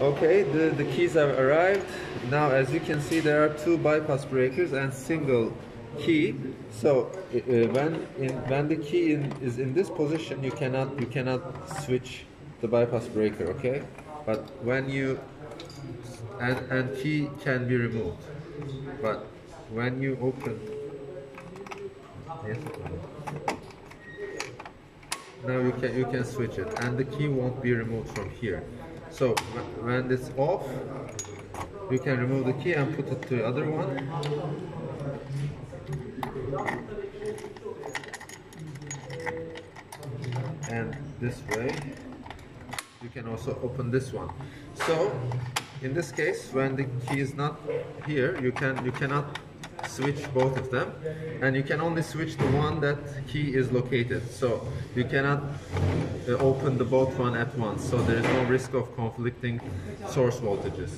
Okay, the, the keys have arrived. Now, as you can see, there are two bypass breakers and single key. So, uh, when in, when the key in, is in this position, you cannot you cannot switch the bypass breaker. Okay, but when you and and key can be removed, but when you open. Yes. Now you can you can switch it, and the key won't be removed from here. So when it's off, you can remove the key and put it to the other one. And this way, you can also open this one. So in this case, when the key is not here, you can you cannot switch both of them, and you can only switch the one that key is located. So you cannot uh, open the both one at once. So there is no risk of conflicting source voltages.